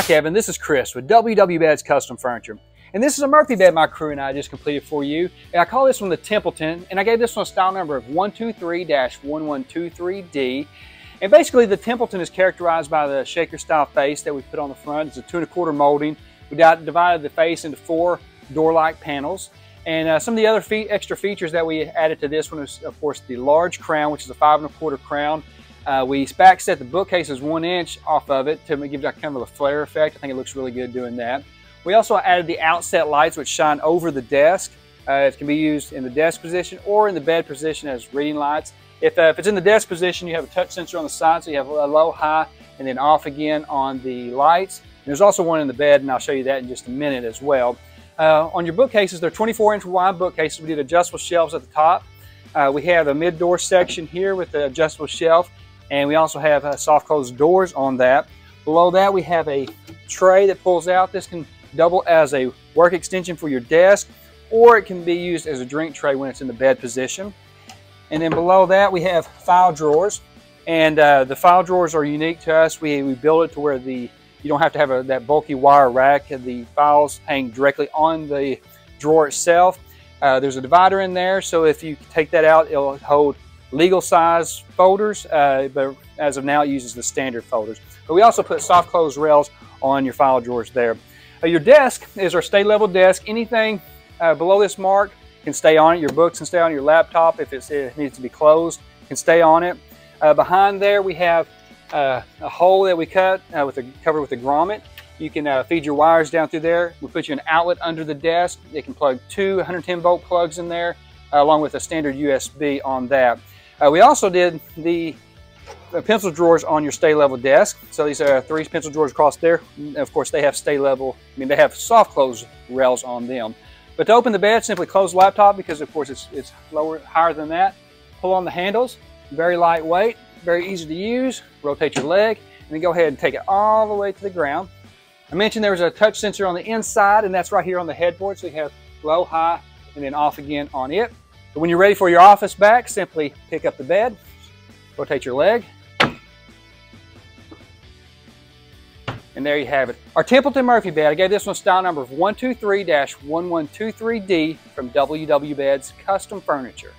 Hi Kevin, this is Chris with WW Beds Custom Furniture. And this is a Murphy bed my crew and I just completed for you. And I call this one the Templeton, and I gave this one a style number of 123-1123D. And basically the Templeton is characterized by the shaker style face that we put on the front. It's a two and a quarter molding. We divided the face into four door-like panels. And uh, some of the other fe extra features that we added to this one is, of course, the large crown, which is a five and a quarter crown. Uh, we back set the bookcases one inch off of it to give that kind of a flare effect. I think it looks really good doing that. We also added the outset lights which shine over the desk. Uh, it can be used in the desk position or in the bed position as reading lights. If, uh, if it's in the desk position, you have a touch sensor on the side, so you have a low, high, and then off again on the lights. And there's also one in the bed, and I'll show you that in just a minute as well. Uh, on your bookcases, they're 24 inch wide bookcases. We did adjustable shelves at the top. Uh, we have a mid-door section here with the adjustable shelf and we also have uh, soft close doors on that. Below that we have a tray that pulls out. This can double as a work extension for your desk or it can be used as a drink tray when it's in the bed position. And then below that we have file drawers and uh, the file drawers are unique to us. We, we build it to where the you don't have to have a, that bulky wire rack. The files hang directly on the drawer itself. Uh, there's a divider in there, so if you take that out, it'll hold legal size folders, uh, but as of now it uses the standard folders. But we also put soft close rails on your file drawers there. Uh, your desk is our stay level desk. Anything uh, below this mark can stay on it. Your books can stay on your laptop if it needs to be closed, can stay on it. Uh, behind there we have uh, a hole that we cut uh, with a covered with a grommet. You can feed your wires down through there. We put you an outlet under the desk. It can plug two 110 volt plugs in there along with a standard USB on that. Uh, we also did the uh, pencil drawers on your stay level desk. So these are three pencil drawers across there. Of course, they have stay level, I mean, they have soft close rails on them. But to open the bed, simply close the laptop because of course it's, it's lower, higher than that. Pull on the handles, very lightweight, very easy to use. Rotate your leg, and then go ahead and take it all the way to the ground. I mentioned there was a touch sensor on the inside, and that's right here on the headboard. So you have low, high, and then off again on it. But when you're ready for your office back, simply pick up the bed, rotate your leg, and there you have it. Our Templeton Murphy bed, I gave this one style number of 123-1123D from WW Beds Custom Furniture.